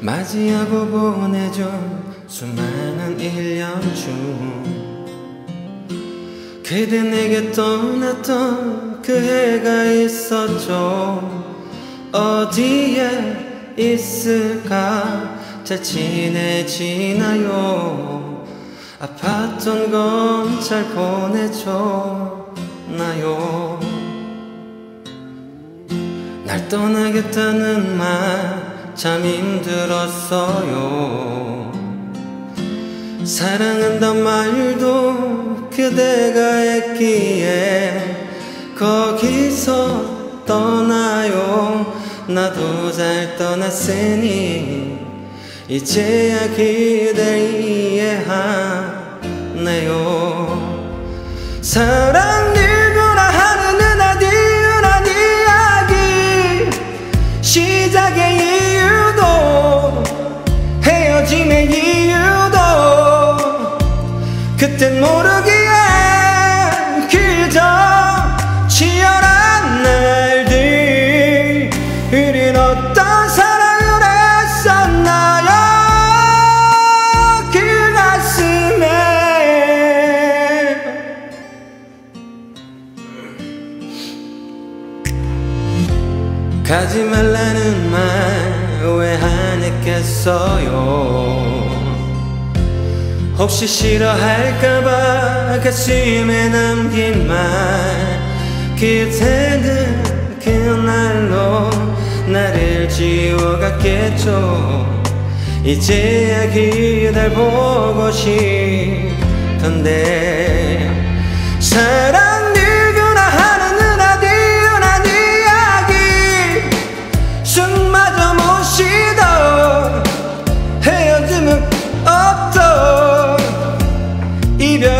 맞이하고 보내줘 수많은 1년 중. 그대 내게 떠났던 그 해가 있었죠. 어디에 있을까? 잘 지내지나요? 아팠던 건 잘 보내줬나요? 날 떠나겠다는 말 참 힘들었어요. 사랑한단 말도 그대가 했기에 거기서 떠나요. 나도 잘 떠났으니 이제야 그댈 이해하네요. 사랑 그땐 모르기에 그저 치열한 날들. 우린 어떤 사랑을 했었나요? 그 가슴에. 가지 말라는 말 왜 안 했겠어요 혹시 싫어할까봐 가슴에 남긴 말. 그대는 그날로 나를 지워갔겠죠. 이제야 그댈 보고 싶던데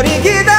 별이 기다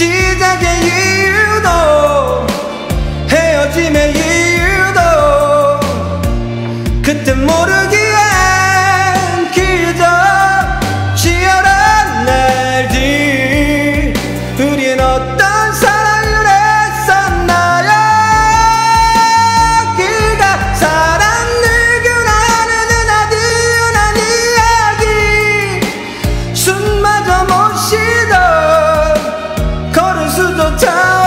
시작의 이유도 헤어짐의 이유도 그때 모르기 no time.